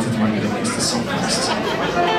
With money to Middle the song list.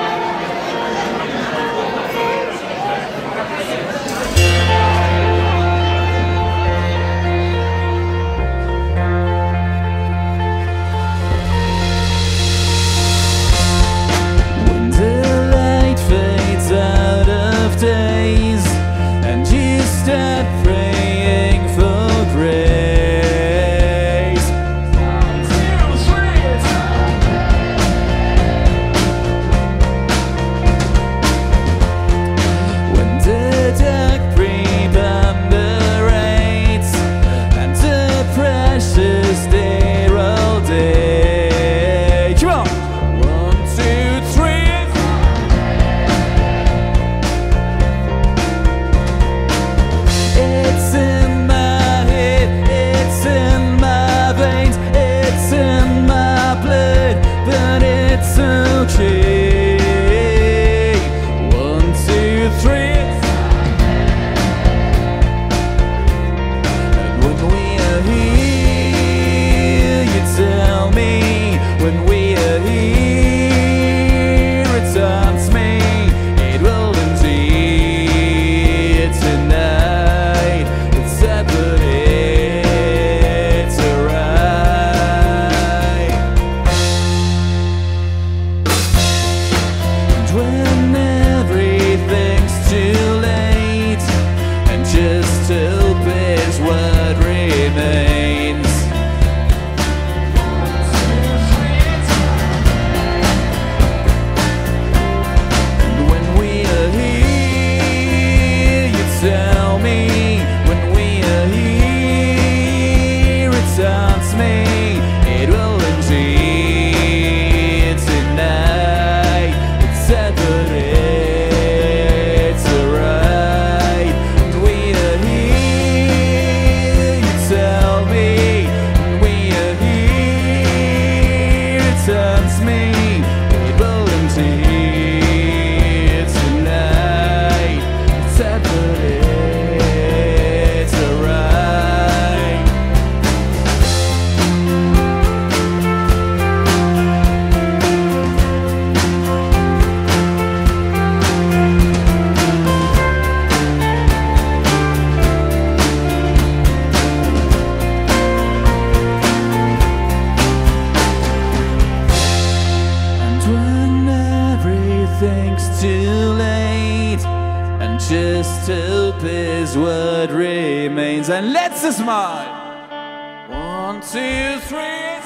too late. And just hope is what remains. And let's smile. One, two, three,